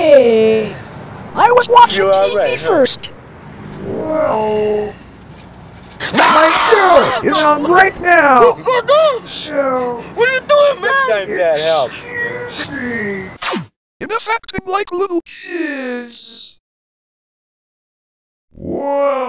Hey! I was watching You TV right, huh? first. Whoa. my shirt is on right now. Oh, go, So, What are you doing, man? Sometimes that helps. in effect, acting like little kids. Whoa.